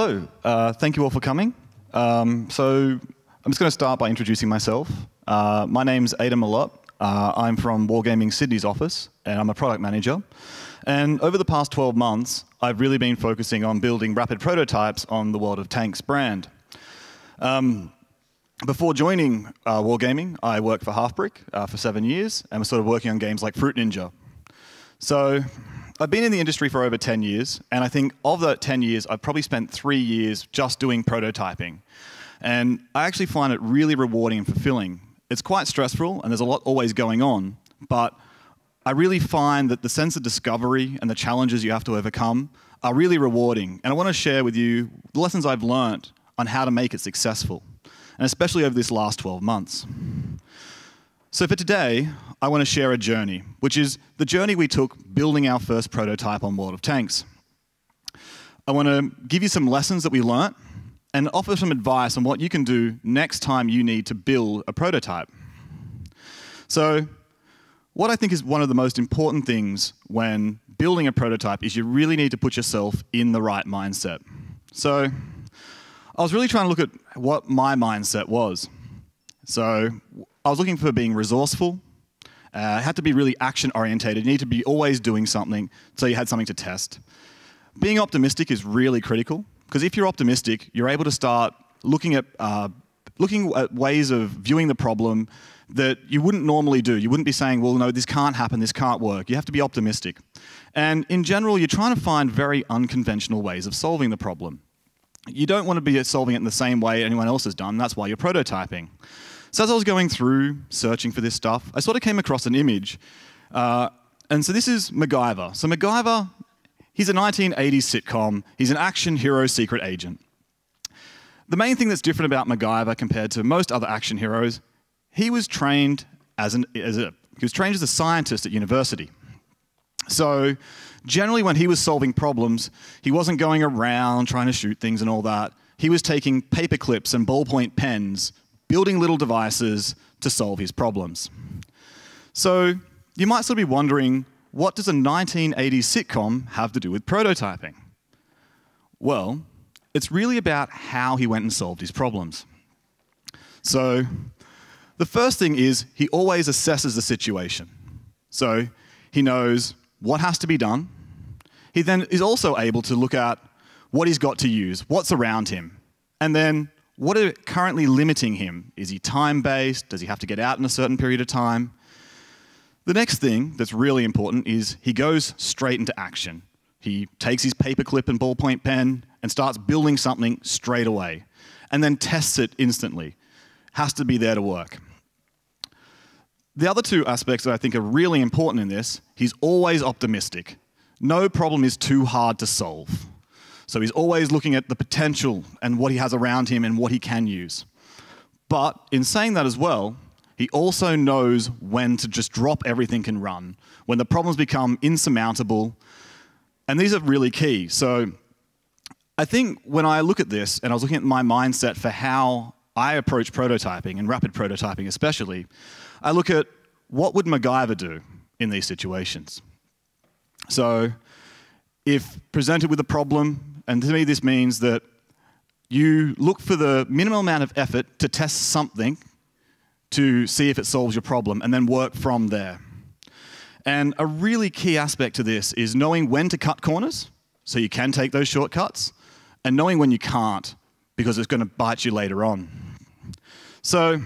Hello, uh, thank you all for coming. Um, so I'm just going to start by introducing myself. Uh, my name's Aidan Millot. Uh, I'm from Wargaming Sydney's office, and I'm a product manager. And over the past 12 months, I've really been focusing on building rapid prototypes on the World of Tanks brand. Um, before joining uh, Wargaming, I worked for Halfbrick uh, for seven years and was sort of working on games like Fruit Ninja. So I've been in the industry for over 10 years, and I think of that 10 years, I've probably spent three years just doing prototyping. And I actually find it really rewarding and fulfilling. It's quite stressful, and there's a lot always going on, but I really find that the sense of discovery and the challenges you have to overcome are really rewarding. And I want to share with you the lessons I've learned on how to make it successful and especially over this last 12 months. So for today, I want to share a journey, which is the journey we took building our first prototype on World of Tanks. I want to give you some lessons that we learnt and offer some advice on what you can do next time you need to build a prototype. So what I think is one of the most important things when building a prototype is you really need to put yourself in the right mindset. So I was really trying to look at what my mindset was. So I was looking for being resourceful. Uh, had to be really action orientated. You need to be always doing something so you had something to test. Being optimistic is really critical because if you're optimistic, you're able to start looking at uh, looking at ways of viewing the problem that you wouldn't normally do. You wouldn't be saying, well, no, this can't happen, this can't work. You have to be optimistic. And in general, you're trying to find very unconventional ways of solving the problem you don't want to be solving it in the same way anyone else has done. That's why you're prototyping. So as I was going through searching for this stuff, I sort of came across an image. Uh, and so this is MacGyver. So MacGyver, he's a 1980s sitcom. He's an action hero secret agent. The main thing that's different about MacGyver compared to most other action heroes, he was trained as, an, as a, he was trained as a scientist at university. So generally, when he was solving problems, he wasn't going around trying to shoot things and all that. He was taking paper clips and ballpoint pens, building little devices to solve his problems. So you might still be wondering, what does a 1980s sitcom have to do with prototyping? Well, it's really about how he went and solved his problems. So the first thing is he always assesses the situation. So he knows what has to be done. He then is also able to look at what he's got to use, what's around him, and then what are currently limiting him? Is he time based? Does he have to get out in a certain period of time? The next thing that's really important is he goes straight into action. He takes his paperclip and ballpoint pen and starts building something straight away, and then tests it instantly. Has to be there to work. The other two aspects that I think are really important in this, he's always optimistic. No problem is too hard to solve. So he's always looking at the potential and what he has around him and what he can use. But in saying that as well, he also knows when to just drop everything and run, when the problems become insurmountable. And these are really key. So I think when I look at this, and I was looking at my mindset for how I approach prototyping and rapid prototyping especially, I look at what would MacGyver do in these situations. So, if presented with a problem, and to me this means that you look for the minimal amount of effort to test something to see if it solves your problem and then work from there. And a really key aspect to this is knowing when to cut corners so you can take those shortcuts and knowing when you can't because it's going to bite you later on. So,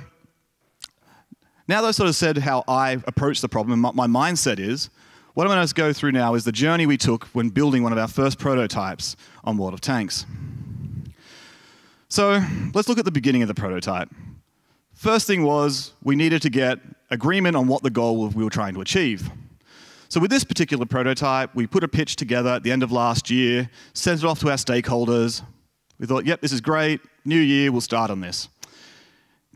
now that I've sort of said how I approach the problem, my, my mindset is, what I'm going to go through now is the journey we took when building one of our first prototypes on World of Tanks. So let's look at the beginning of the prototype. First thing was we needed to get agreement on what the goal we were trying to achieve. So with this particular prototype, we put a pitch together at the end of last year, sent it off to our stakeholders. We thought, yep, this is great. New year, we'll start on this.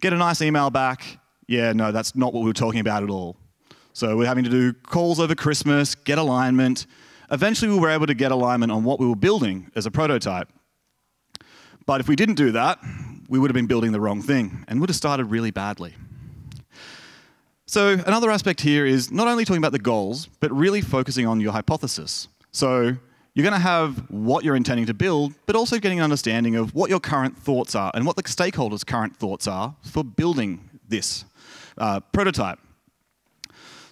Get a nice email back yeah, no, that's not what we were talking about at all. So we're having to do calls over Christmas, get alignment. Eventually, we were able to get alignment on what we were building as a prototype. But if we didn't do that, we would have been building the wrong thing and would have started really badly. So another aspect here is not only talking about the goals, but really focusing on your hypothesis. So you're going to have what you're intending to build, but also getting an understanding of what your current thoughts are and what the stakeholders' current thoughts are for building this uh, prototype.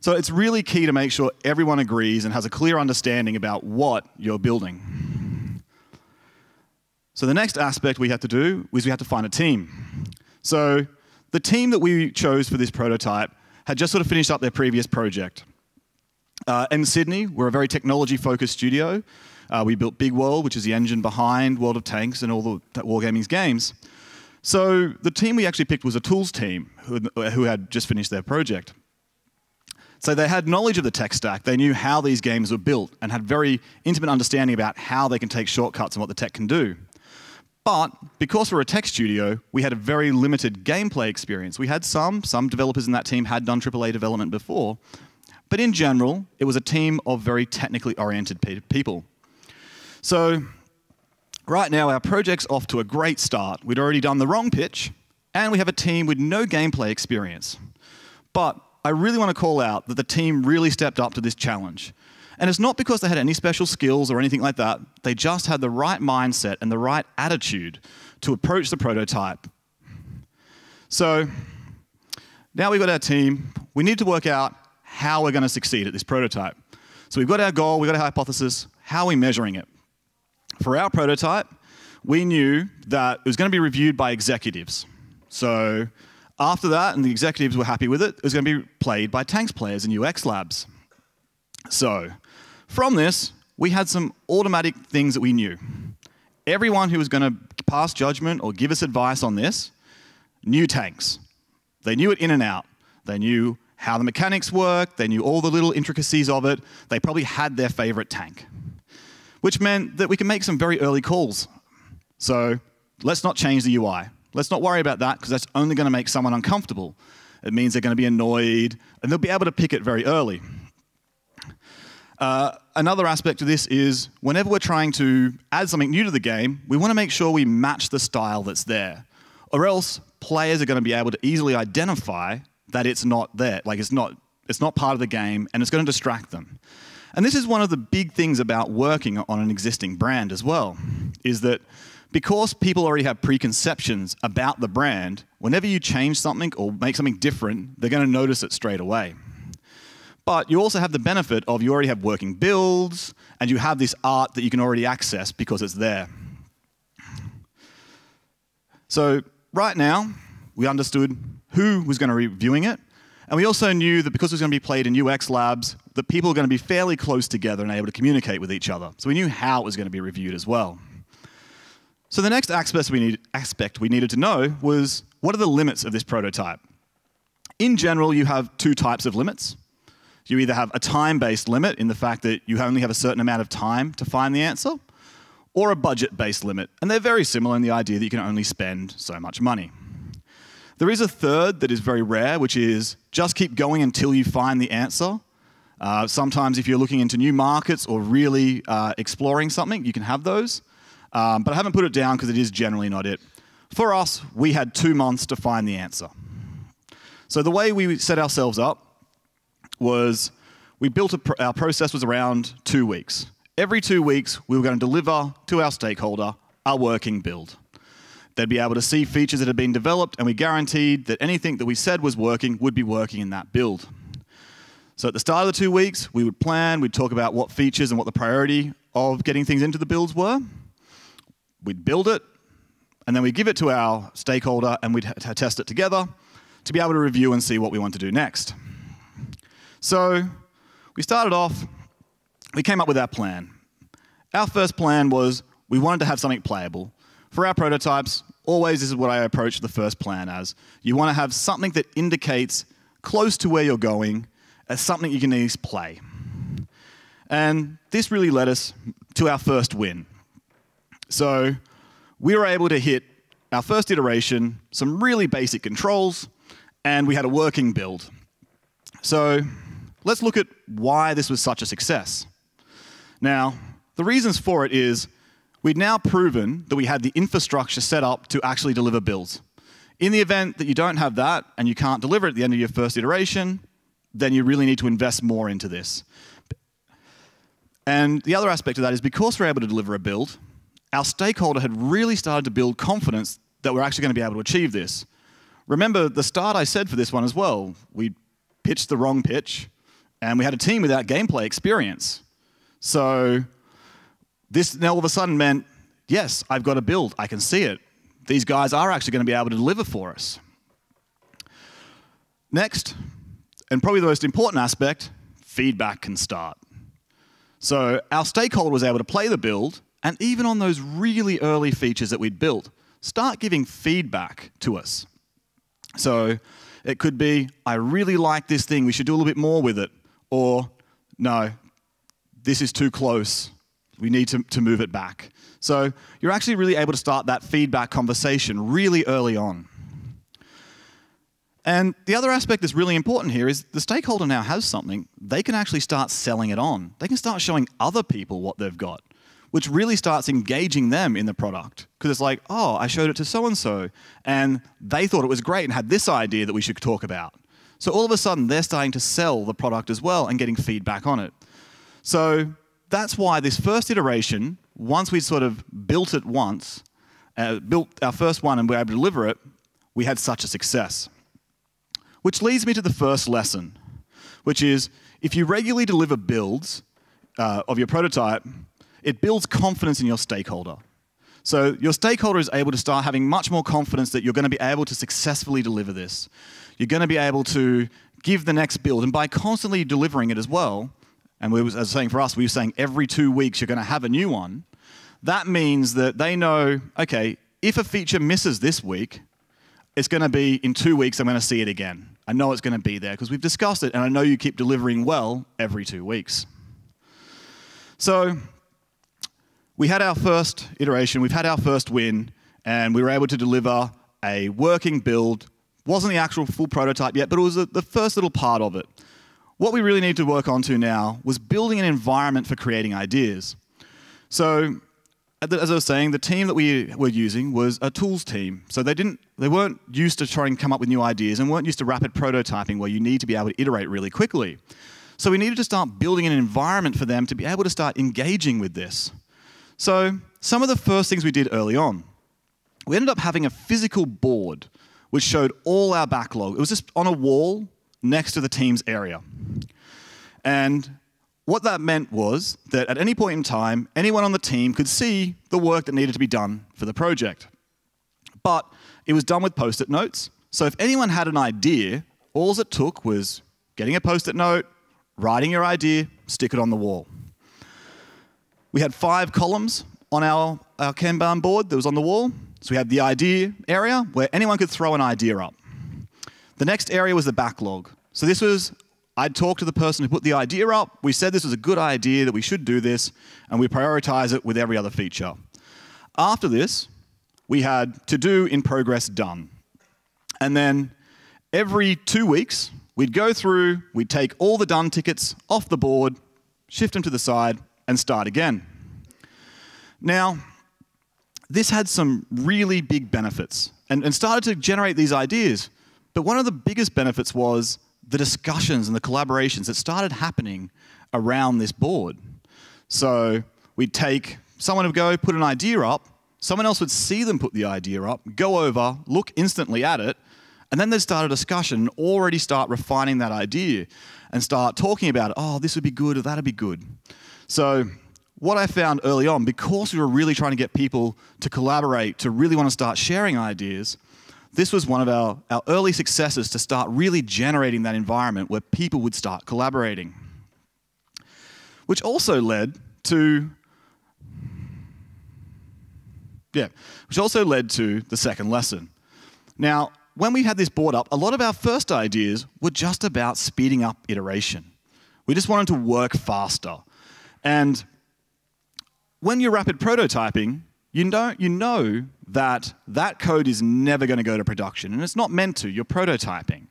So it's really key to make sure everyone agrees and has a clear understanding about what you're building. So the next aspect we had to do was we had to find a team. So the team that we chose for this prototype had just sort of finished up their previous project. Uh, in Sydney, we're a very technology-focused studio. Uh, we built Big World, which is the engine behind World of Tanks and all the Wargaming's games. So the team we actually picked was a tools team who, who had just finished their project. So they had knowledge of the tech stack. They knew how these games were built and had very intimate understanding about how they can take shortcuts and what the tech can do. But because we're a tech studio, we had a very limited gameplay experience. We had some, some developers in that team had done AAA development before, but in general, it was a team of very technically oriented people. So right now, our project's off to a great start. We'd already done the wrong pitch, and we have a team with no gameplay experience. But I really want to call out that the team really stepped up to this challenge. And it's not because they had any special skills or anything like that. They just had the right mindset and the right attitude to approach the prototype. So now we've got our team. We need to work out how we're going to succeed at this prototype. So we've got our goal, we've got our hypothesis. How are we measuring it? For our prototype, we knew that it was going to be reviewed by executives. So after that, and the executives were happy with it, it was going to be played by tanks players in UX labs. So from this, we had some automatic things that we knew. Everyone who was going to pass judgment or give us advice on this knew tanks. They knew it in and out. They knew how the mechanics work, they knew all the little intricacies of it. They probably had their favorite tank, which meant that we could make some very early calls. So let's not change the UI. Let's not worry about that because that's only going to make someone uncomfortable. It means they're going to be annoyed and they'll be able to pick it very early. Uh, another aspect of this is whenever we're trying to add something new to the game, we want to make sure we match the style that's there. Or else players are going to be able to easily identify that it's not there, like it's not, it's not part of the game and it's going to distract them. And this is one of the big things about working on an existing brand as well, is that because people already have preconceptions about the brand, whenever you change something or make something different, they're going to notice it straight away. But you also have the benefit of you already have working builds and you have this art that you can already access because it's there. So right now, we understood who was going to be reviewing it. And we also knew that because it was going to be played in UX labs, that people were going to be fairly close together and able to communicate with each other. So we knew how it was going to be reviewed as well. So the next aspect we, need, aspect we needed to know was what are the limits of this prototype? In general, you have two types of limits. You either have a time-based limit in the fact that you only have a certain amount of time to find the answer, or a budget-based limit. And they're very similar in the idea that you can only spend so much money. There is a third that is very rare, which is just keep going until you find the answer. Uh, sometimes if you're looking into new markets or really uh, exploring something, you can have those. Um, but I haven't put it down because it is generally not it. For us, we had two months to find the answer. So the way we set ourselves up was we built our process was around two weeks. Every two weeks, we were going to deliver to our stakeholder a working build. They'd be able to see features that had been developed, and we guaranteed that anything that we said was working would be working in that build. So at the start of the two weeks, we would plan, we'd talk about what features and what the priority of getting things into the builds were. We'd build it, and then we'd give it to our stakeholder, and we'd test it together to be able to review and see what we want to do next. So we started off, we came up with our plan. Our first plan was we wanted to have something playable. For our prototypes, always this is what I approach the first plan as. You want to have something that indicates close to where you're going as something you can at least play. And this really led us to our first win. So we were able to hit our first iteration, some really basic controls, and we had a working build. So let's look at why this was such a success. Now, the reasons for it is we'd now proven that we had the infrastructure set up to actually deliver builds. In the event that you don't have that and you can't deliver at the end of your first iteration, then you really need to invest more into this. And the other aspect of that is because we're able to deliver a build, our stakeholder had really started to build confidence that we're actually going to be able to achieve this. Remember the start I said for this one as well. We pitched the wrong pitch, and we had a team without gameplay experience. So this now all of a sudden meant, yes, I've got a build. I can see it. These guys are actually going to be able to deliver for us. Next, and probably the most important aspect, feedback can start. So our stakeholder was able to play the build, and even on those really early features that we'd built, start giving feedback to us. So it could be, I really like this thing, we should do a little bit more with it. Or, no, this is too close, we need to, to move it back. So you're actually really able to start that feedback conversation really early on. And the other aspect that's really important here is the stakeholder now has something, they can actually start selling it on. They can start showing other people what they've got, which really starts engaging them in the product. Because it's like, oh, I showed it to so and so, and they thought it was great and had this idea that we should talk about. So all of a sudden, they're starting to sell the product as well and getting feedback on it. So that's why this first iteration, once we sort of built it once, uh, built our first one and we were able to deliver it, we had such a success. Which leads me to the first lesson, which is if you regularly deliver builds uh, of your prototype, it builds confidence in your stakeholder. So your stakeholder is able to start having much more confidence that you're going to be able to successfully deliver this. You're going to be able to give the next build, and by constantly delivering it as well, and we was, as saying for us, we were saying every two weeks you're going to have a new one. That means that they know, okay, if a feature misses this week, it's going to be in two weeks, I'm going to see it again. I know it's going to be there because we've discussed it, and I know you keep delivering well every two weeks. So we had our first iteration, we've had our first win, and we were able to deliver a working build. Wasn't the actual full prototype yet, but it was the first little part of it. What we really need to work on to now was building an environment for creating ideas. So as I was saying, the team that we were using was a tools team. So they didn't, they weren't used to trying to come up with new ideas and weren't used to rapid prototyping where you need to be able to iterate really quickly. So we needed to start building an environment for them to be able to start engaging with this. So some of the first things we did early on, we ended up having a physical board which showed all our backlog. It was just on a wall next to the team's area. And what that meant was that at any point in time, anyone on the team could see the work that needed to be done for the project. But it was done with post it notes. So if anyone had an idea, all it took was getting a post it note, writing your idea, stick it on the wall. We had five columns on our, our Kanban board that was on the wall. So we had the idea area where anyone could throw an idea up. The next area was the backlog. So this was I'd talk to the person who put the idea up. We said this was a good idea, that we should do this, and we prioritize it with every other feature. After this, we had to do in progress done. And then every two weeks, we'd go through, we'd take all the done tickets off the board, shift them to the side, and start again. Now, this had some really big benefits and, and started to generate these ideas. But one of the biggest benefits was the discussions and the collaborations that started happening around this board. So we'd take someone would go put an idea up, someone else would see them put the idea up, go over, look instantly at it, and then they'd start a discussion, and already start refining that idea and start talking about. Oh, this would be good or that'd be good. So what I found early on, because we were really trying to get people to collaborate, to really want to start sharing ideas, this was one of our, our early successes to start really generating that environment where people would start collaborating. Which also led to, yeah, which also led to the second lesson. Now, when we had this board up, a lot of our first ideas were just about speeding up iteration. We just wanted to work faster. And when you're rapid prototyping, you know, you know that that code is never going to go to production, and it's not meant to. You're prototyping.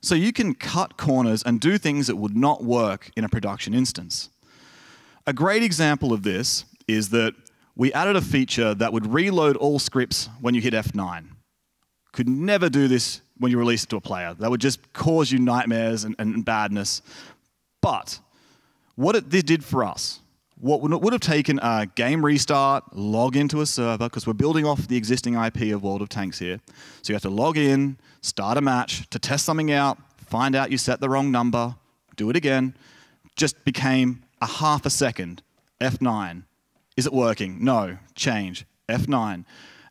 So you can cut corners and do things that would not work in a production instance. A great example of this is that we added a feature that would reload all scripts when you hit F9. Could never do this when you release it to a player. That would just cause you nightmares and, and badness. But what it did for us what would have taken a game restart, log into a server, because we're building off the existing IP of World of Tanks here. So you have to log in, start a match to test something out, find out you set the wrong number, do it again. Just became a half a second. F9. Is it working? No. Change. F9.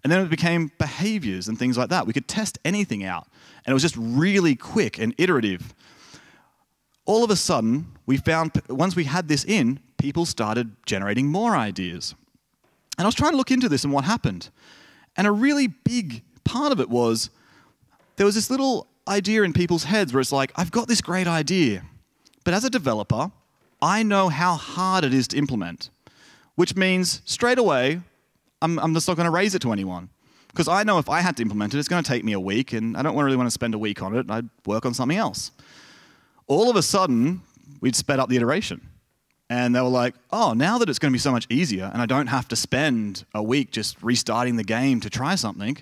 And then it became behaviors and things like that. We could test anything out. And it was just really quick and iterative. All of a sudden, we found, once we had this in, people started generating more ideas. And I was trying to look into this and what happened. And a really big part of it was there was this little idea in people's heads where it's like, I've got this great idea, but as a developer, I know how hard it is to implement, which means straight away, I'm, I'm just not going to raise it to anyone. Because I know if I had to implement it, it's going to take me a week, and I don't really want to spend a week on it. I'd work on something else. All of a sudden, we'd sped up the iteration. And they were like, oh, now that it's going to be so much easier and I don't have to spend a week just restarting the game to try something,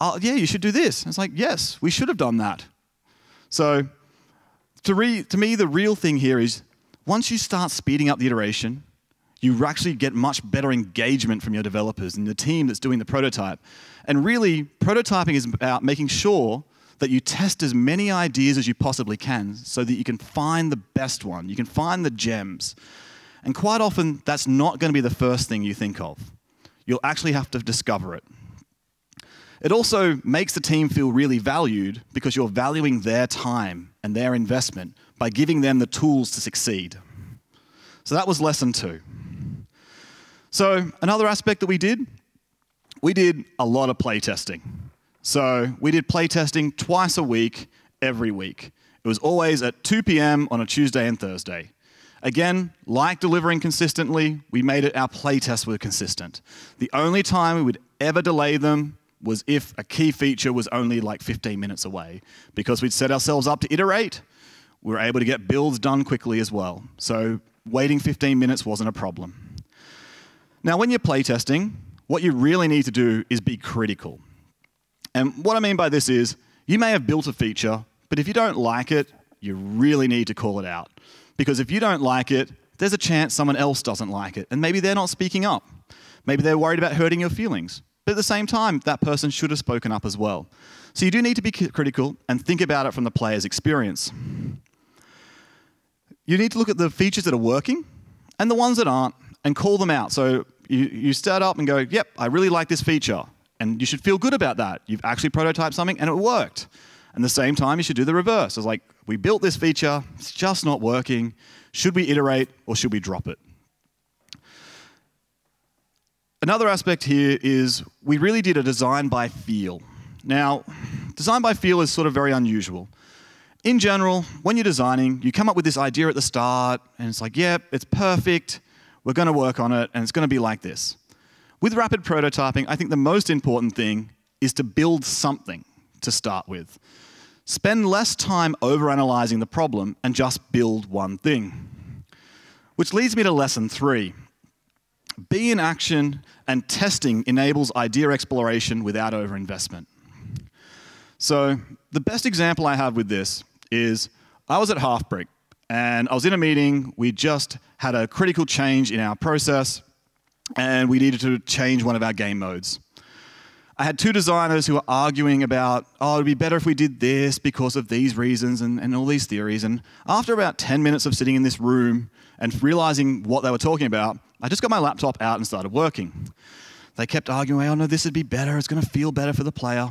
oh, yeah, you should do this. And it's like, yes, we should have done that. So to, re- to me, the real thing here is once you start speeding up the iteration, you actually get much better engagement from your developers and the team that's doing the prototype. And really, prototyping is about making sure that you test as many ideas as you possibly can so that you can find the best one, you can find the gems. And quite often, that's not going to be the first thing you think of. You'll actually have to discover it. It also makes the team feel really valued because you're valuing their time and their investment by giving them the tools to succeed. So that was lesson two. So, another aspect that we did, we did a lot of playtesting. So we did playtesting twice a week, every week. It was always at 2 p.m. on a Tuesday and Thursday. Again, like delivering consistently, we made it our playtests were consistent. The only time we would ever delay them was if a key feature was only like 15 minutes away. Because we'd set ourselves up to iterate, we were able to get builds done quickly as well. So waiting 15 minutes wasn't a problem. Now, when you're playtesting, what you really need to do is be critical. And what I mean by this is, you may have built a feature, but if you don't like it, you really need to call it out. Because if you don't like it, there's a chance someone else doesn't like it, and maybe they're not speaking up. Maybe they're worried about hurting your feelings. But at the same time, that person should have spoken up as well. So you do need to be critical and think about it from the player's experience. You need to look at the features that are working and the ones that aren't and call them out. So you, you start up and go, yep, I really like this feature. And you should feel good about that. You've actually prototyped something and it worked. And the same time, you should do the reverse. It's like, we built this feature, it's just not working. Should we iterate or should we drop it? Another aspect here is we really did a design by feel. Now, design by feel is sort of very unusual. In general, when you're designing, you come up with this idea at the start, and it's like, yep, yeah, it's perfect, we're going to work on it, and it's going to be like this. With rapid prototyping, I think the most important thing is to build something to start with. Spend less time overanalyzing the problem and just build one thing. Which leads me to lesson three. Be in action and testing enables idea exploration without overinvestment. So, the best example I have with this is I was at Halfbrick and I was in a meeting. We just had a critical change in our process and we needed to change one of our game modes. I had two designers who were arguing about, oh, it'd be better if we did this because of these reasons and, and all these theories. And after about 10 minutes of sitting in this room and realizing what they were talking about, I just got my laptop out and started working. They kept arguing, oh, no, this would be better. It's going to feel better for the player.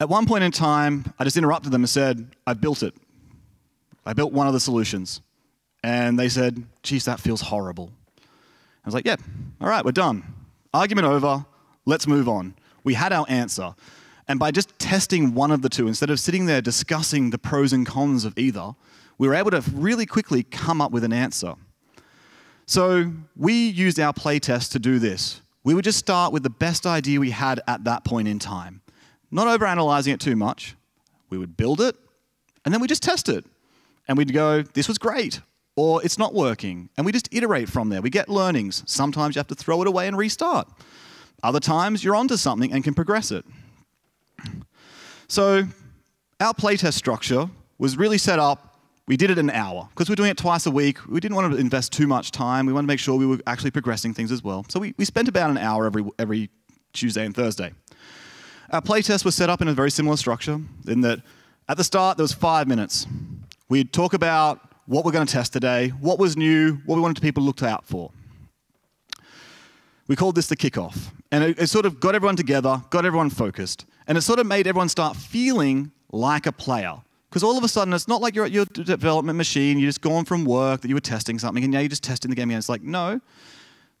At one point in time, I just interrupted them and said, I've built it. I built one of the solutions. And they said, geez, that feels horrible. I was like, yeah, all right, we're done. Argument over, let's move on. We had our answer. And by just testing one of the two, instead of sitting there discussing the pros and cons of either, we were able to really quickly come up with an answer. So we used our playtest to do this. We would just start with the best idea we had at that point in time, not overanalyzing it too much. We would build it, and then we just test it. And we'd go, this was great or it's not working. And we just iterate from there. We get learnings. Sometimes you have to throw it away and restart. Other times you're onto something and can progress it. So our playtest structure was really set up we did it an hour because we're doing it twice a week. We didn't want to invest too much time. We wanted to make sure we were actually progressing things as well. So we, we spent about an hour every, every Tuesday and Thursday. Our playtest was set up in a very similar structure in that at the start there was five minutes. We'd talk about what we're going to test today, what was new, what we wanted people to look out for. We called this the kickoff. And it, it, sort of got everyone together, got everyone focused. And it sort of made everyone start feeling like a player. Because all of a sudden, it's not like you're at your development machine, you're just gone from work that you were testing something, and now you're just testing the game again. It's like, no,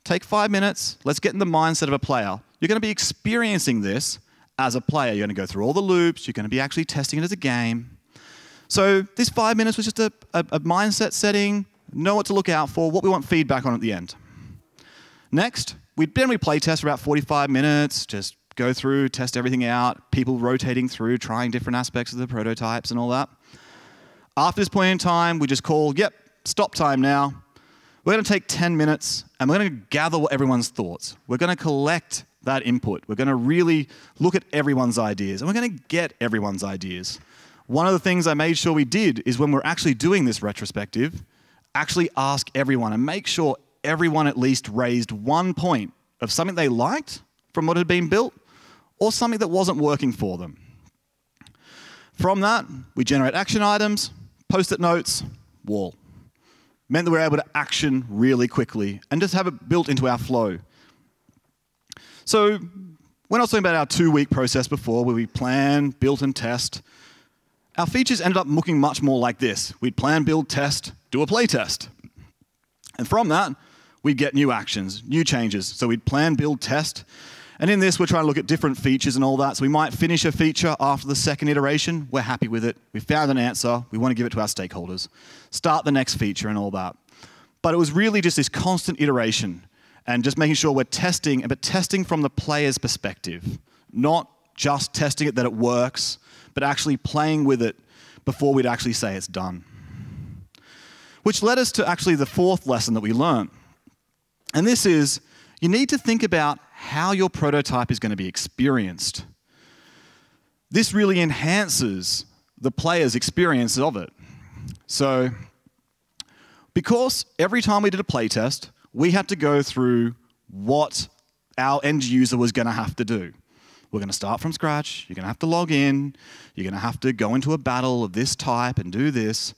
take five minutes, let's get in the mindset of a player. You're going to be experiencing this as a player. You're going to go through all the loops, you're going to be actually testing it as a game. So this five minutes was just a, a, a mindset setting, know what to look out for, what we want feedback on at the end. Next, we'd generally play test for about 45 minutes, just go through, test everything out, people rotating through, trying different aspects of the prototypes and all that. After this point in time, we just call, yep, stop time now. We're going to take 10 minutes and we're going to gather everyone's thoughts. We're going to collect that input. We're going to really look at everyone's ideas and we're going to get everyone's ideas. One of the things I made sure we did is when we're actually doing this retrospective, actually ask everyone and make sure everyone at least raised one point of something they liked from what had been built or something that wasn't working for them. From that, we generate action items, post it notes, wall. Meant that we're able to action really quickly and just have it built into our flow. So, when I was talking about our two week process before, where we plan, build, and test, our features ended up looking much more like this. We'd plan, build, test, do a play test. And from that, we'd get new actions, new changes. So we'd plan, build, test. And in this, we're trying to look at different features and all that. So we might finish a feature after the second iteration. We're happy with it. We found an answer. We want to give it to our stakeholders. Start the next feature and all that. But it was really just this constant iteration and just making sure we're testing, but testing from the player's perspective, not just testing it that it works, but actually playing with it before we'd actually say it's done. Which led us to actually the fourth lesson that we learned. And this is you need to think about how your prototype is going to be experienced. This really enhances the player's experience of it. So, because every time we did a playtest, we had to go through what our end user was going to have to do. We're going to start from scratch. You're going to have to log in. You're going to have to go into a battle of this type and do this.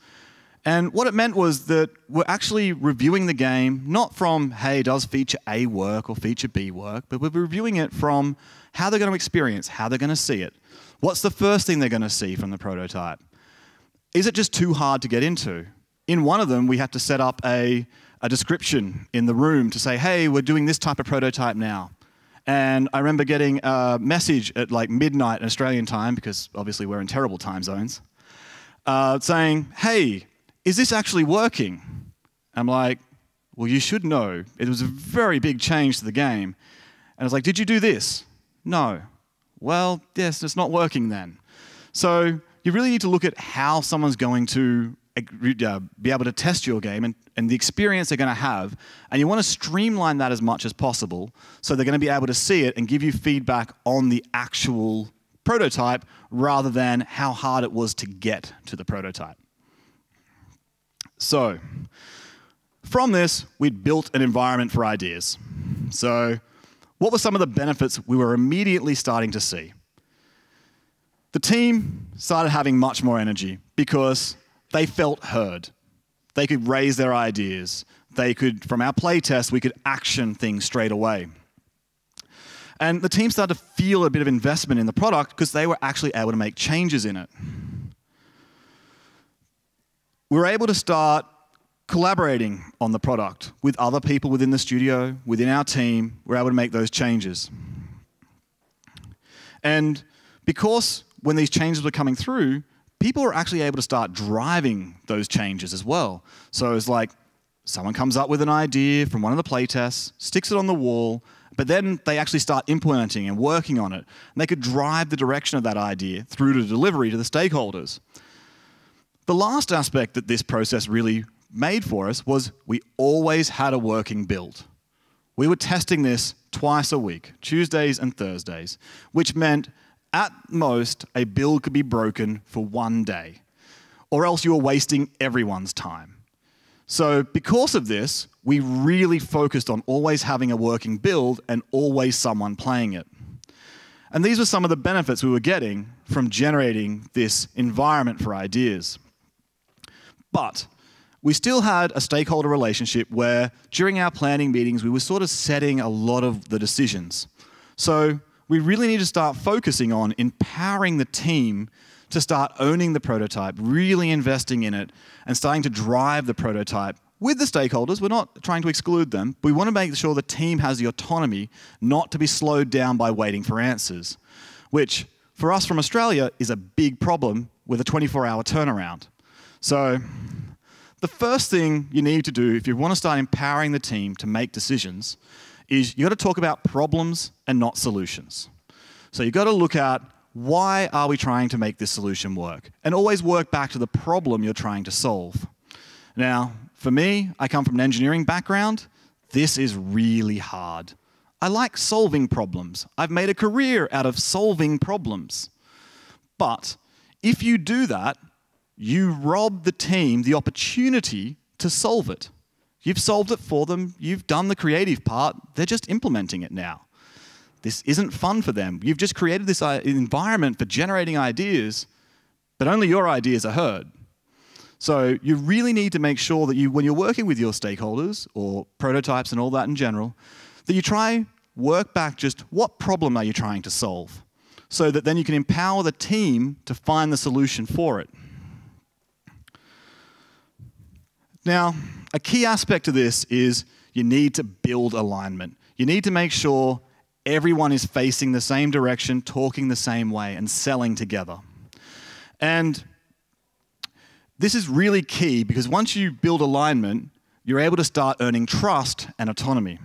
And what it meant was that we're actually reviewing the game not from, hey, does feature A work or feature B work, but we're reviewing it from how they're going to experience, how they're going to see it. What's the first thing they're going to see from the prototype? Is it just too hard to get into? In one of them, we had to set up a, a description in the room to say, hey, we're doing this type of prototype now. And I remember getting a message at like midnight Australian time, because obviously we're in terrible time zones, uh, saying, hey, is this actually working? I'm like, well, you should know. It was a very big change to the game. And I was like, did you do this? No. Well, yes, it's not working then. So you really need to look at how someone's going to uh, be able to test your game and, and the experience they're going to have. And you want to streamline that as much as possible so they're going to be able to see it and give you feedback on the actual prototype rather than how hard it was to get to the prototype. So, from this, we'd built an environment for ideas. So, what were some of the benefits we were immediately starting to see? The team started having much more energy because they felt heard. They could raise their ideas. They could, from our playtest, we could action things straight away. And the team started to feel a bit of investment in the product because they were actually able to make changes in it. We were able to start collaborating on the product with other people within the studio, within our team. We we're able to make those changes. And because when these changes were coming through, people are actually able to start driving those changes as well. So it's like someone comes up with an idea from one of the playtests, sticks it on the wall, but then they actually start implementing and working on it. And they could drive the direction of that idea through to delivery to the stakeholders. The last aspect that this process really made for us was we always had a working build. We were testing this twice a week, Tuesdays and Thursdays, which meant at most, a build could be broken for one day. or else you were wasting everyone's time. So, because of this, we really focused on always having a working build and always someone playing it. And these were some of the benefits we were getting from generating this environment for ideas. But we still had a stakeholder relationship where during our planning meetings, we were sort of setting a lot of the decisions. So we really need to start focusing on empowering the team to start owning the prototype, really investing in it, and starting to drive the prototype with the stakeholders. We're not trying to exclude them. but we want to make sure the team has the autonomy not to be slowed down by waiting for answers, which for us from Australia is a big problem with a 24 hour turnaround. So, the first thing you need to do if you want to start empowering the team to make decisions is you've got to talk about problems and not solutions. So you've got to look at why are we trying to make this solution work? And always work back to the problem you're trying to solve. Now, for me, I come from an engineering background. This is really hard. I like solving problems. I've made a career out of solving problems. But if you do that, you rob the team the opportunity to solve it. You've solved it for them, you've done the creative part, they're just implementing it now. This isn't fun for them. You've just created this uh, environment for generating ideas, but only your ideas are heard. So you really need to make sure that you, when you're working with your stakeholders or prototypes and all that in general, that you try work back just what problem are you trying to solve, so that then you can empower the team to find the solution for it. Now, a key aspect of this is you need to build alignment. You need to make sure everyone is facing the same direction, talking the same way, and selling together. And this is really key because once you build alignment, you're able to start earning trust and autonomy.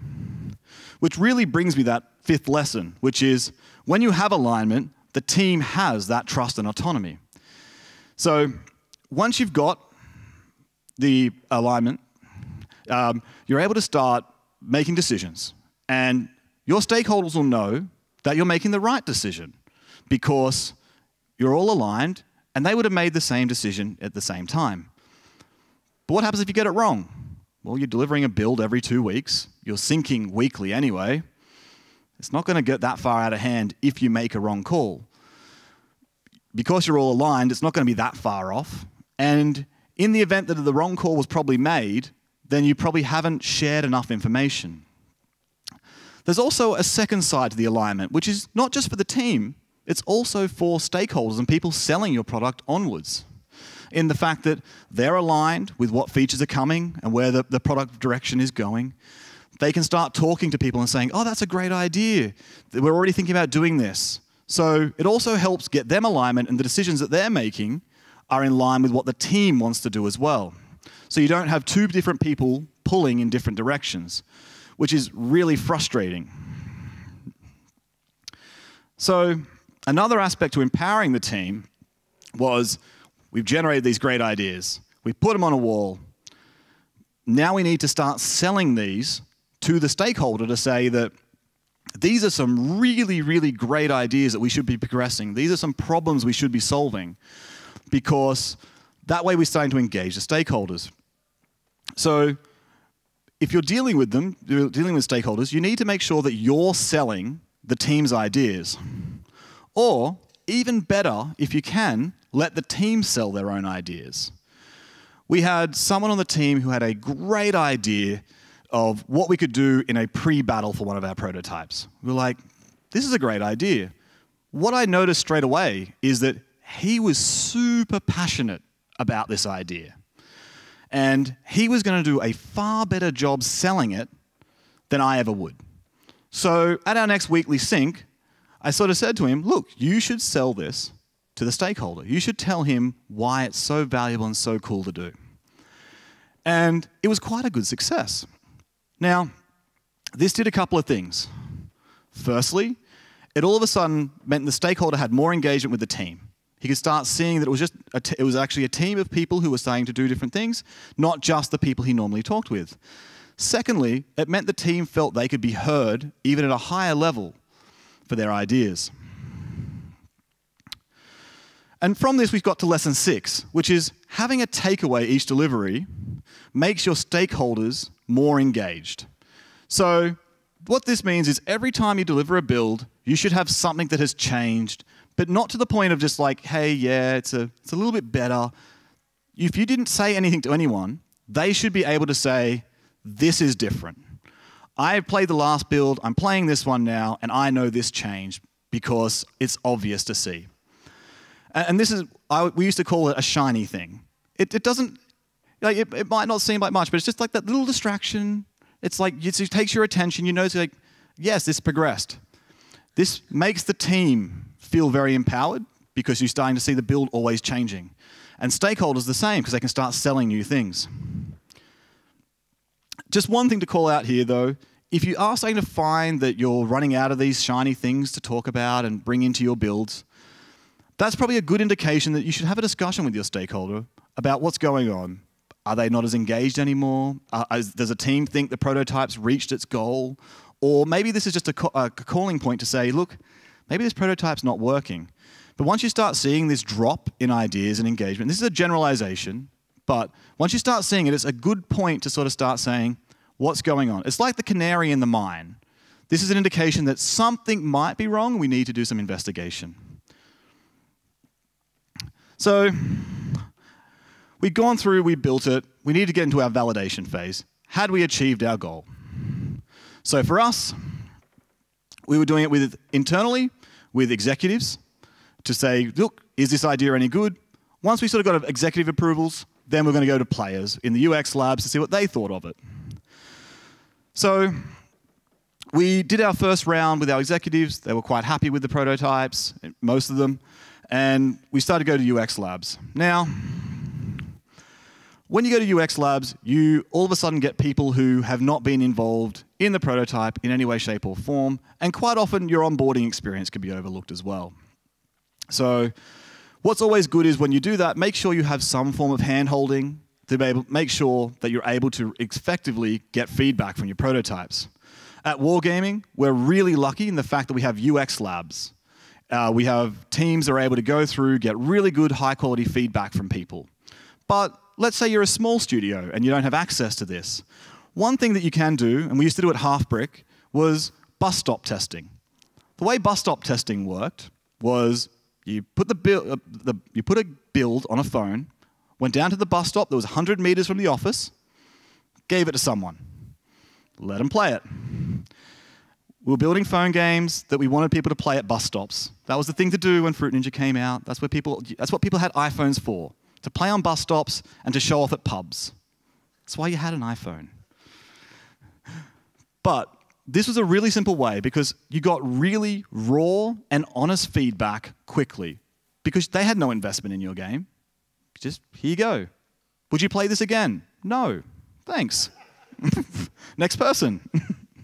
Which really brings me that fifth lesson, which is when you have alignment, the team has that trust and autonomy. So once you've got the alignment, um, you're able to start making decisions. And your stakeholders will know that you're making the right decision because you're all aligned and they would have made the same decision at the same time. But what happens if you get it wrong? Well, you're delivering a build every two weeks, you're syncing weekly anyway. It's not going to get that far out of hand if you make a wrong call. Because you're all aligned, it's not going to be that far off. And in the event that the wrong call was probably made, then you probably haven't shared enough information. There's also a second side to the alignment, which is not just for the team, it's also for stakeholders and people selling your product onwards. In the fact that they're aligned with what features are coming and where the, the product direction is going. They can start talking to people and saying, oh, that's a great idea. We're already thinking about doing this. So it also helps get them alignment and the decisions that they're making are in line with what the team wants to do as well. So you don't have two different people pulling in different directions, which is really frustrating. So, another aspect to empowering the team was we've generated these great ideas, we put them on a wall. Now we need to start selling these to the stakeholder to say that these are some really, really great ideas that we should be progressing. These are some problems we should be solving because that way we're starting to engage the stakeholders. So if you're dealing with them, you're dealing with stakeholders, you need to make sure that you're selling the team's ideas. Or, even better, if you can, let the team sell their own ideas. We had someone on the team who had a great idea of what we could do in a pre battle for one of our prototypes. We were like, this is a great idea. What I noticed straight away is that he was super passionate about this idea. And he was going to do a far better job selling it than I ever would. So at our next weekly sync, I sort of said to him, Look, you should sell this to the stakeholder. You should tell him why it's so valuable and so cool to do. And it was quite a good success. Now, this did a couple of things. Firstly, it all of a sudden meant the stakeholder had more engagement with the team. He could start seeing that it was just it was actually a team of people who were starting to do different things, not just the people he normally talked with. Secondly, it meant the team felt they could be heard even at a higher level for their ideas. And from this, we've got to lesson six, which is having a takeaway each delivery makes your stakeholders more engaged. So, what this means is every time you deliver a build, you should have something that has changed, but not to the point of just like, hey, yeah, it's a, it's a little bit better. If you didn't say anything to anyone, they should be able to say, this is different. I played the last build, I'm playing this one now, and I know this changed because it's obvious to see. And this is, I, we used to call it a shiny thing. It, it doesn't, like, it, it, might not seem like much, but it's just like that little distraction. It's like, it takes your attention. You know, it's like, yes, this progressed. This makes the team feel very empowered because you're starting to see the build always changing. And stakeholders the same because they can start selling new things. Just one thing to call out here though, if you are starting to find that you're running out of these shiny things to talk about and bring into your builds, that's probably a good indication that you should have a discussion with your stakeholder about what's going on. Are they not as engaged anymore? does a team think the prototype's reached its goal? Or maybe this is just a, a calling point to say, look, maybe this prototype's not working. But once you start seeing this drop in ideas and engagement, this is a generalization, but once you start seeing it, it's a good point to sort of start saying, what's going on? It's like the canary in the mine. This is an indication that something might be wrong. We need to do some investigation. So we've gone through, we built it. We need to get into our validation phase. Had we achieved our goal? So for us, we were doing it with internally with executives to say, look, is this idea any good? Once we sort of got executive approvals, then we're going to go to players in the UX labs to see what they thought of it. So we did our first round with our executives. They were quite happy with the prototypes, most of them. And we started to go to UX labs. Now, when you go to UX labs, you all of a sudden get people who have not been involved in the prototype in any way, shape, or form. And quite often, your onboarding experience can be overlooked as well. So, what's always good is when you do that, make sure you have some form of hand holding to be able, make sure that you're able to effectively get feedback from your prototypes. At Wargaming, we're really lucky in the fact that we have UX labs. Uh, we have teams that are able to go through, get really good, high quality feedback from people. But let's say you're a small studio and you don't have access to this. One thing that you can do, and we used to do at Halfbrick, was bus stop testing. The way bus stop testing worked was you put, the, uh, the, you put a build on a phone, went down to the bus stop that was 100 meters from the office, gave it to someone, let them play it. We were building phone games that we wanted people to play at bus stops. That was the thing to do when Fruit Ninja came out. That's, where people, that's what people had iPhones for, to play on bus stops and to show off at pubs. That's why you had an iPhone. But this was a really simple way because you got really raw and honest feedback quickly because they had no investment in your game. Just here you go. Would you play this again? No. Thanks. Next person.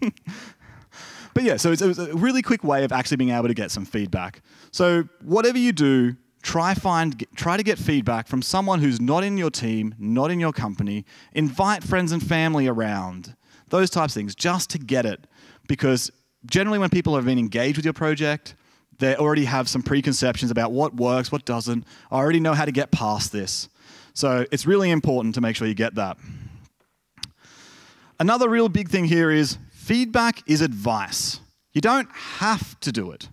but yeah, so it was a really quick way of actually being able to get some feedback. So whatever you do, try find try to get feedback from someone who's not in your team, not in your company. Invite friends and family around. Those types of things just to get it because generally when people have been engaged with your project, they already have some preconceptions about what works, what doesn't. I already know how to get past this. So it's really important to make sure you get that. Another real big thing here is feedback is advice. You don't have to do it.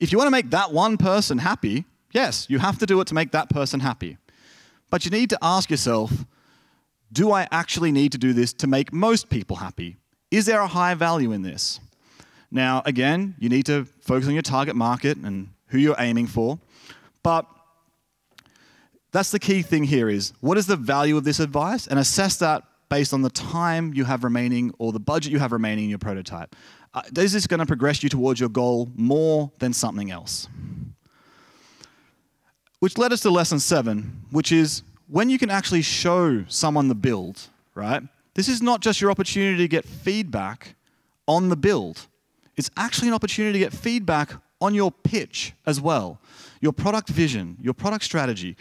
If you want to make that one person happy, yes, you have to do it to make that person happy. But you need to ask yourself do I actually need to do this to make most people happy? Is there a high value in this? Now, again, you need to focus on your target market and who you're aiming for. But that's the key thing here is what is the value of this advice and assess that based on the time you have remaining or the budget you have remaining in your prototype. Uh, is this going to progress you towards your goal more than something else? Which led us to lesson seven, which is when you can actually show someone the build, right? This is not just your opportunity to get feedback on the build. It's actually an opportunity to get feedback on your pitch as well, your product vision, your product strategy.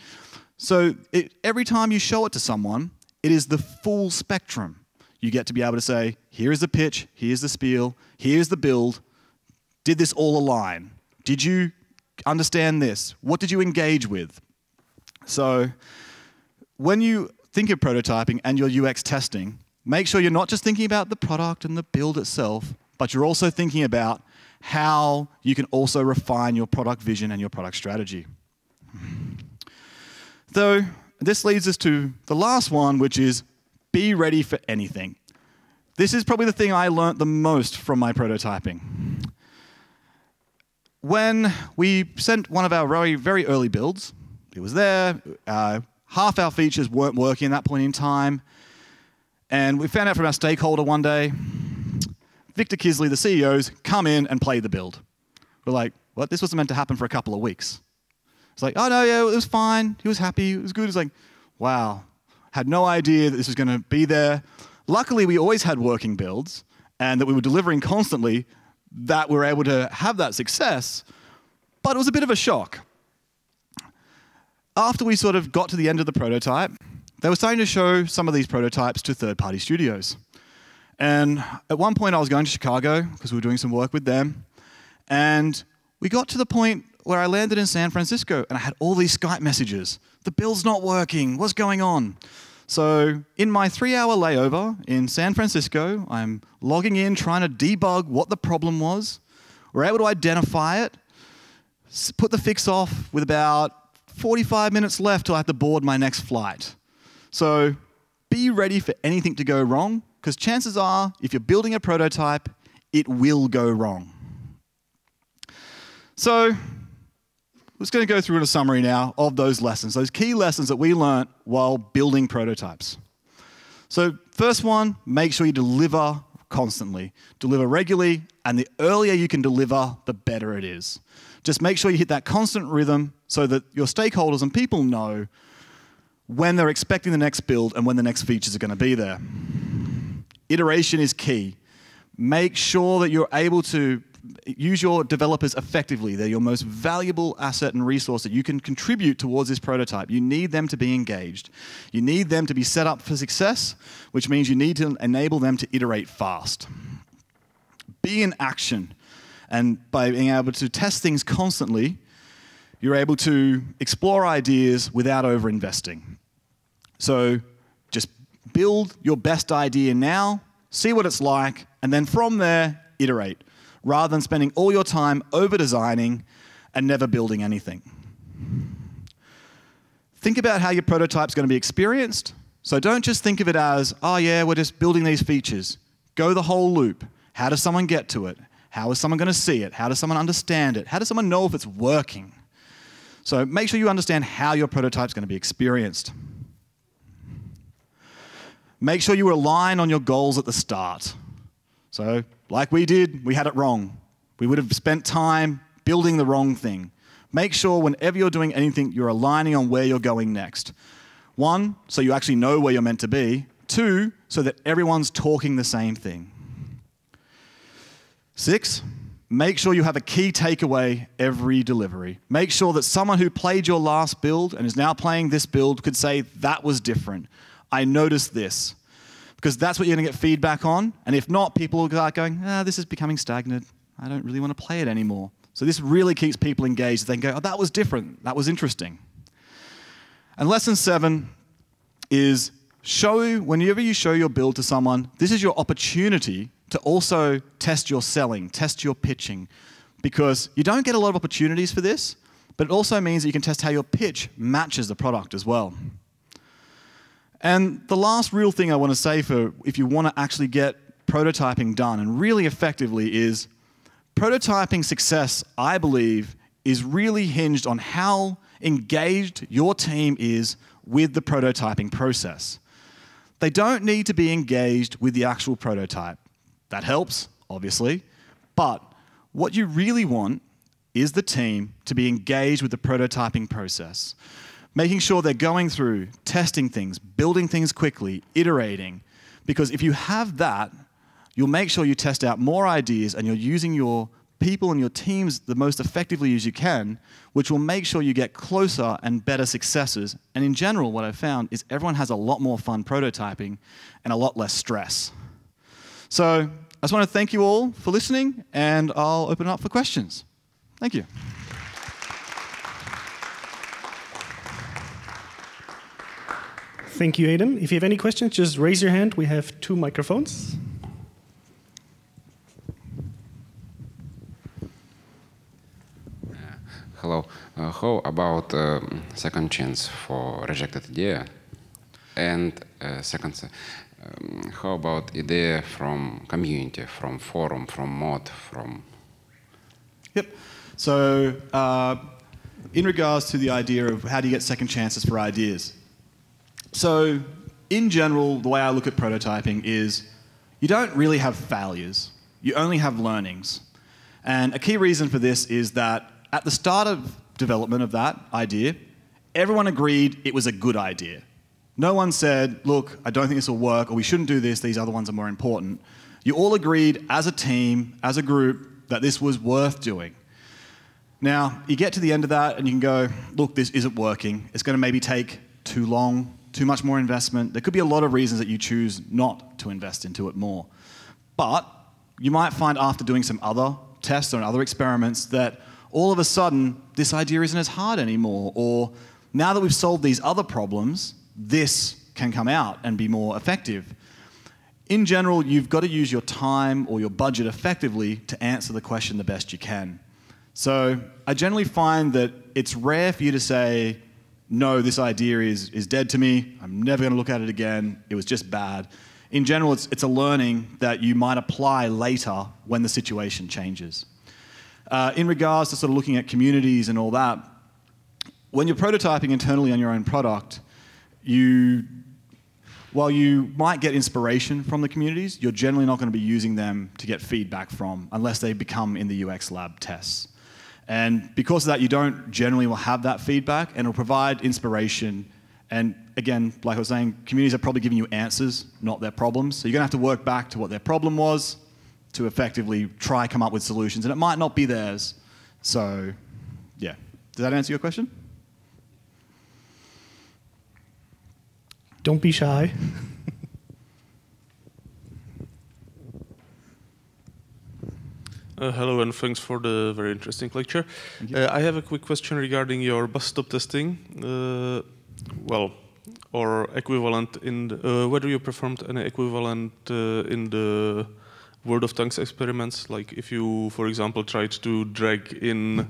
So it, every time you show it to someone, it is the full spectrum. You get to be able to say, here's the pitch, here's the spiel, here's the build. Did this all align? Did you understand this? What did you engage with? So, when you think of prototyping and your UX testing, make sure you're not just thinking about the product and the build itself, but you're also thinking about how you can also refine your product vision and your product strategy. Though, this leads us to the last one, which is be ready for anything. This is probably the thing I learned the most from my prototyping. When we sent one of our very, very early builds, it was there, uh, half our features weren't working at that point in time, and we found out from our stakeholder one day, Victor Kislyi, the CEO's, come in and play the build. We're like, what? This wasn't meant to happen for a couple of weeks. It's like, oh no, yeah, it was fine. He was happy. It was good. It's like, wow, had no idea that this was going to be there. Luckily, we always had working builds and that we were delivering constantly that we're able to have that success, but it was a bit of a shock. After we sort of got to the end of the prototype, they were starting to show some of these prototypes to third party studios. And at one point, I was going to Chicago because we were doing some work with them. And we got to the point where I landed in San Francisco and I had all these Skype messages. The bill's not working. What's going on? So, in my three hour layover in San Francisco, I'm logging in, trying to debug what the problem was. We're able to identify it, put the fix off with about 45 minutes left till I have to board my next flight. So, be ready for anything to go wrong, because chances are, if you're building a prototype, it will go wrong. So, just going to go through in a summary now of those lessons, those key lessons that we learnt while building prototypes. So, first one, make sure you deliver constantly, deliver regularly, and the earlier you can deliver, the better it is. Just make sure you hit that constant rhythm so that your stakeholders and people know when they're expecting the next build and when the next features are going to be there. Iteration is key. Make sure that you're able to use your developers effectively. They're your most valuable asset and resource that you can contribute towards this prototype. You need them to be engaged. You need them to be set up for success, which means you need to enable them to iterate fast. Be in action. And by being able to test things constantly, you're able to explore ideas without overinvesting. So just build your best idea now, see what it's like, and then from there, iterate rather than spending all your time over designing and never building anything. Think about how your prototype's going to be experienced. So don't just think of it as, oh yeah, we're just building these features. Go the whole loop. How does someone get to it? How is someone going to see it? How does someone understand it? How does someone know if it's working? So make sure you understand how your prototype is going to be experienced. Make sure you align on your goals at the start. So like we did, we had it wrong. We would have spent time building the wrong thing. Make sure whenever you're doing anything, you're aligning on where you're going next. One, so you actually know where you're meant to be. Two, so that everyone's talking the same thing. Six, make sure you have a key takeaway every delivery. Make sure that someone who played your last build and is now playing this build could say, that was different. I noticed this because that's what you're going to get feedback on. And if not, people will start going, ah, this is becoming stagnant. I don't really want to play it anymore. So this really keeps people engaged. They can go, oh, that was different. That was interesting. And lesson seven is show, whenever you show your build to someone, this is your opportunity to also test your selling, test your pitching. Because you don't get a lot of opportunities for this, but it also means that you can test how your pitch matches the product as well. And the last real thing I want to say for if you want to actually get prototyping done and really effectively is prototyping success, I believe, is really hinged on how engaged your team is with the prototyping process. They don't need to be engaged with the actual prototype. That helps, obviously, but what you really want is the team to be engaged with the prototyping process making sure they're going through, testing things, building things quickly, iterating. Because if you have that, you'll make sure you test out more ideas and you're using your people and your teams the most effectively as you can, which will make sure you get closer and better successes. And in general, what I've found is everyone has a lot more fun prototyping and a lot less stress. So I just want to thank you all for listening, and I'll open it up for questions. Thank you. Thank you, Aidan. If you have any questions, just raise your hand. We have two microphones. Hello. Uh, how about um, second chance for rejected idea? And uh, second, um, how about idea from community, from forum, from mod, from? Yep. So uh, in regards to the idea of how do you get second chances for ideas. So in general, the way I look at prototyping is you don't really have failures. You only have learnings. And a key reason for this is that at the start of development of that idea, everyone agreed it was a good idea. No one said, look, I don't think this will work, or we shouldn't do this, these other ones are more important. You all agreed as a team, as a group, that this was worth doing. Now, you get to the end of that and you can go, look, this isn't working. It's going to maybe take too long, too much more investment. There could be a lot of reasons that you choose not to invest into it more. But you might find after doing some other tests or other experiments that all of a sudden this idea isn't as hard anymore. Or now that we've solved these other problems, this can come out and be more effective. In general, you've got to use your time or your budget effectively to answer the question the best you can. So I generally find that it's rare for you to say, no, this idea is, is dead to me. I'm never going to look at it again. It was just bad. In general, it's, it's a learning that you might apply later when the situation changes. Uh, in regards to sort of looking at communities and all that, when you're prototyping internally on your own product, you, while you might get inspiration from the communities, you're generally not going to be using them to get feedback from unless they become in the UX lab tests. And because of that, you don't generally will have that feedback and it'll provide inspiration. And again, like I was saying, communities are probably giving you answers, not their problems. So you're going to have to work back to what their problem was to effectively try come up with solutions. And it might not be theirs. So yeah. Does that answer your question? Don't be shy. Uh, hello and thanks for the very interesting lecture. Uh, I have a quick question regarding your bus stop testing. Uh, well, or equivalent in the, uh, whether you performed any equivalent uh, in the World of Tanks experiments, like if you, for example, tried to drag in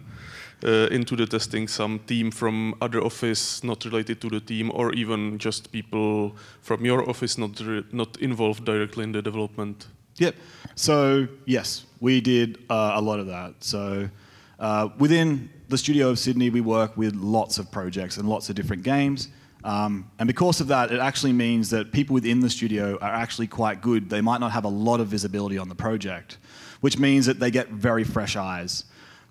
uh, into the testing some team from other office not related to the team, or even just people from your office not not involved directly in the development. Yep. So yes, we did uh, a lot of that. So uh, within the studio of Sydney, we work with lots of projects and lots of different games. Um, and because of that, it actually means that people within the studio are actually quite good. They might not have a lot of visibility on the project, which means that they get very fresh eyes.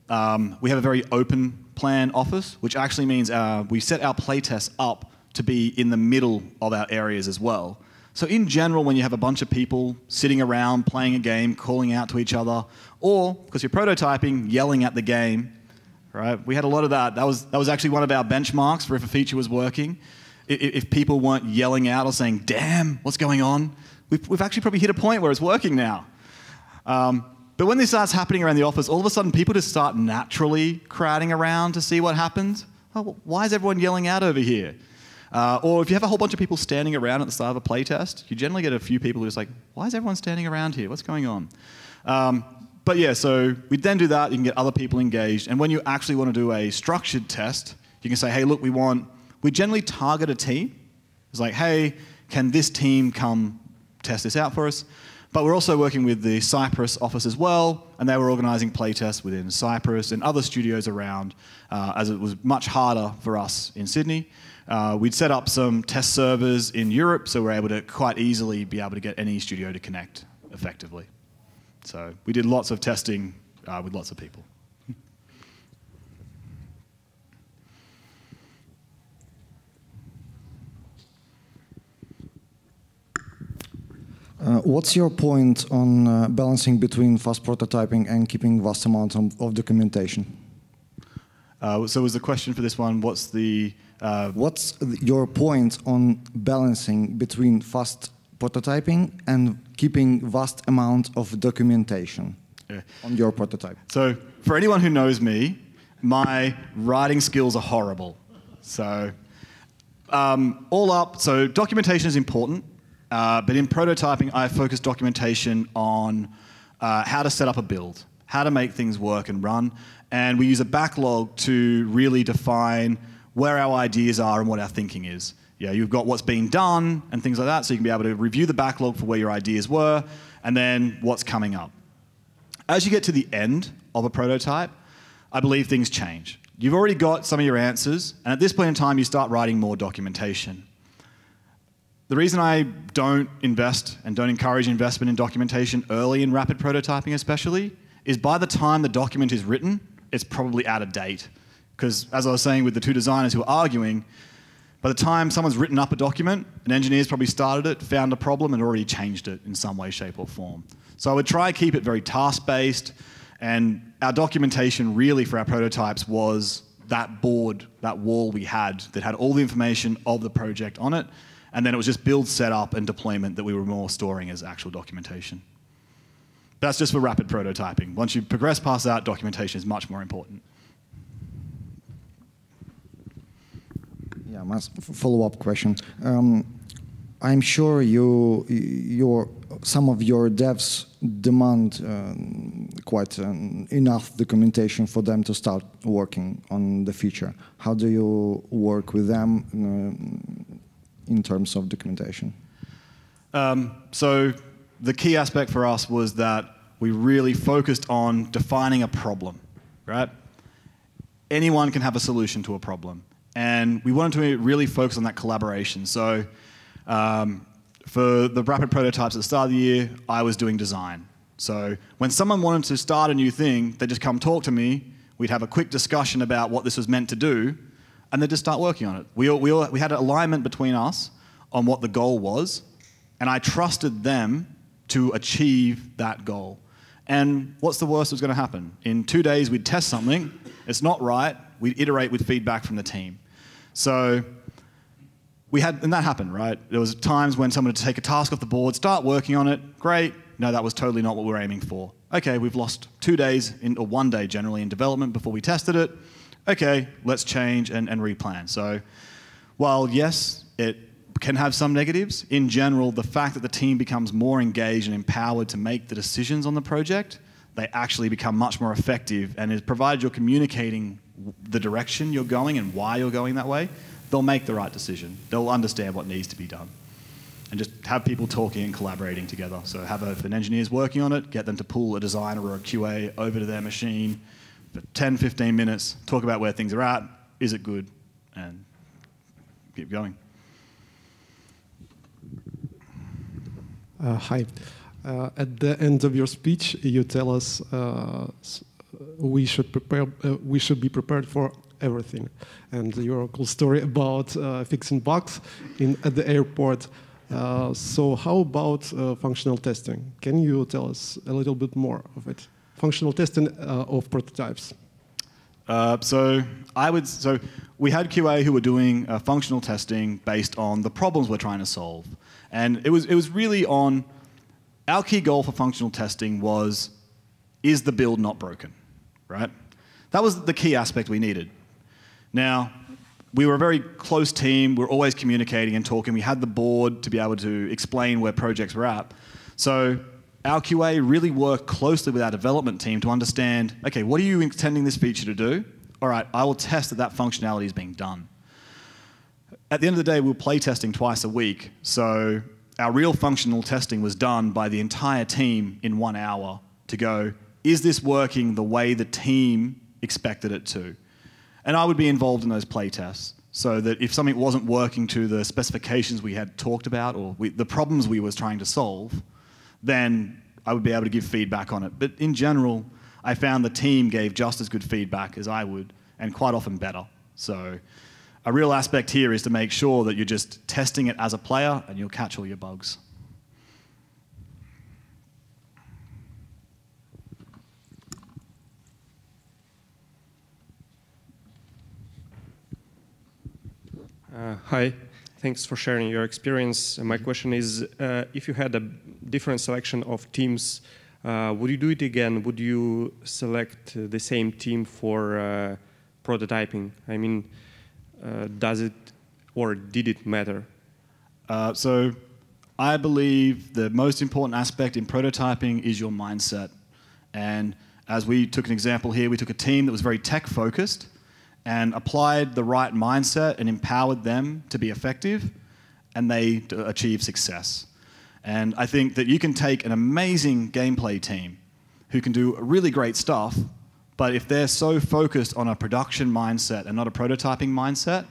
Um, we have a very open plan office, which actually means uh, we set our playtests up to be in the middle of our areas as well. So in general, when you have a bunch of people sitting around playing a game, calling out to each other, or because you're prototyping, yelling at the game, right? We had a lot of that. That was that was actually one of our benchmarks for if a feature was working. If, people weren't yelling out or saying, "Damn, what's going on?" We've, we've actually probably hit a point where it's working now. Um, but when this starts happening around the office, all of a sudden people just start naturally crowding around to see what happens. Oh, why is everyone yelling out over here? Uh, or if you have a whole bunch of people standing around at the start of a playtest, you generally get a few people who's like, why is everyone standing around here? What's going on? Um, but yeah, so we then do that. You can get other people engaged. And when you actually want to do a structured test, you can say, hey, look, we want, we generally target a team. It's like, hey, can this team come test this out for us? But we're also working with the Cyprus office as well, and they were organising playtests within Cyprus and other studios around, uh, as it was much harder for us in Sydney. Uh, we'd set up some test servers in Europe, so we're able to quite easily be able to get any studio to connect effectively. So we did lots of testing uh, with lots of people. Uh, what's your point on uh, balancing between fast prototyping and keeping vast amounts of, documentation? Uh, so was the question for this one, what's the uh, What's your point on balancing between fast prototyping and keeping vast amount of documentation yeah. on your prototype? So for anyone who knows me, my writing skills are horrible. So um, all up, so documentation is important, uh, but in prototyping, I focus documentation on uh, how to set up a build, how to make things work and run, and we use a backlog to really define where our ideas are and what our thinking is. Yeah, you've got what's being done and things like that, so you can be able to review the backlog for where your ideas were, and then what's coming up. As you get to the end of a prototype, I believe things change. You've already got some of your answers, and at this point in time, you start writing more documentation. The reason I don't invest and don't encourage investment in documentation early in rapid prototyping, especially, is by the time the document is written, it's probably out of date. Because, as I was saying with the two designers who were arguing, by the time someone's written up a document, an engineer's probably started it, found a problem, and already changed it in some way, shape, or form. So I would try to keep it very task based, and our documentation really for our prototypes was that board, that wall we had that had all the information of the project on it, and then it was just build, setup, and deployment that we were more storing as actual documentation. That's just for rapid prototyping. Once you progress past that, documentation is much more important. Yeah, my follow-up question. Um, I'm sure you, your, some of your devs demand um, quite um, enough documentation for them to start working on the feature. How do you work with them um, in terms of documentation? Um, so the key aspect for us was that we really focused on defining a problem, right? Anyone can have a solution to a problem. And we wanted to really focus on that collaboration. So um, for the rapid prototypes at the start of the year, I was doing design. So when someone wanted to start a new thing, they'd just come talk to me. We'd have a quick discussion about what this was meant to do, and they'd just start working on it. We, all, we, all, we had an alignment between us on what the goal was, and I trusted them to achieve that goal. And what's the worst that was going to happen? In two days, we'd test something, it's not right, we'd iterate with feedback from the team. So we had, and that happened, right? There was times when someone would take a task off the board, start working on it, great. No, that was totally not what we were aiming for. Okay, we've lost two days, in, or one day generally in development before we tested it. Okay, let's change and, and replan. So while yes, it can have some negatives, in general, the fact that the team becomes more engaged and empowered to make the decisions on the project, they actually become much more effective and is provided you're communicating the direction you're going and why you're going that way, they'll make the right decision. They'll understand what needs to be done. And just have people talking and collaborating together. So have an engineer's working on it, get them to pull a designer or a QA over to their machine for 10, 15 minutes, talk about where things are at, is it good, and keep going. Uh, hi. Uh, at the end of your speech, you tell us uh, we should prepare. Uh, we should be prepared for everything, and your cool story about uh, fixing bugs in at the airport. Uh, so, how about functional testing? Can you tell us a little bit more of it? Functional testing of prototypes. so I would so we had QA who were doing functional testing based on the problems we're trying to solve. And it was, it was really on our key goal for functional testing was is the build not broken, right? That was the key aspect we needed. Now, we were a very close team. We are always communicating and talking. We had the board to be able to explain where projects were at. So our QA really worked closely with our development team to understand, okay, what are you intending this feature to do? All right, I will test that that functionality is being done at the end of the day, we were playtesting twice a week. So our real functional testing was done by the entire team in one hour to go, is this working the way the team expected it to? And I would be involved in those playtests so that if something wasn't working to the specifications we had talked about or we, the problems we was trying to solve, then I would be able to give feedback on it. But in general, I found the team gave just as good feedback as I would, and quite often better. So a real aspect here is to make sure that you're just testing it as a player and you'll catch all your bugs. Uh, hi, thanks for sharing your experience. Uh, my question is, uh, if you had a different selection of teams, uh, would you do it again? Would you select the same team for uh, prototyping? I mean, uh, does it or did it matter? Uh, so I believe the most important aspect in prototyping is your mindset. And as we took an example here, we took a team that was very tech focused and applied the right mindset and empowered them to be effective, and they achieved success. And I think that you can take an amazing gameplay team who can do really great stuff, but if they're so focused on a production mindset and not a prototyping mindset,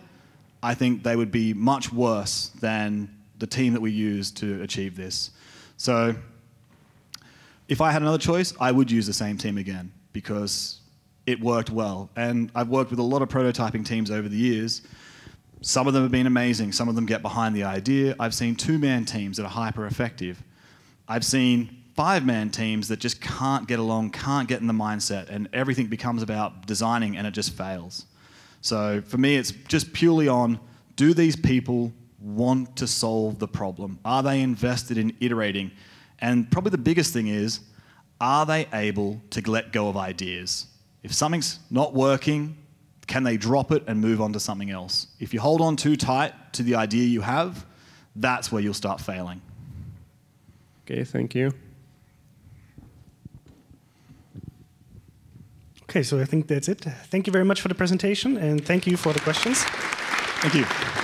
I think they would be much worse than the team that we use to achieve this. So if I had another choice, I would use the same team again because it worked well. And I've worked with a lot of prototyping teams over the years. Some of them have been amazing. Some of them get behind the idea. I've seen two-man teams that are hyper effective. I've seen five-man teams that just can't get along, can't get in the mindset, and everything becomes about designing and it just fails. So for me, it's just purely on, do these people want to solve the problem? Are they invested in iterating? And probably the biggest thing is, are they able to let go of ideas? If something's not working, can they drop it and move on to something else? If you hold on too tight to the idea you have, that's where you'll start failing. Okay, thank you. Okay, so I think that's it. Thank you very much for the presentation and thank you for the questions. Thank you.